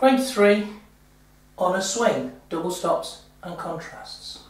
Grade 3 on a swing, double stops and contrasts.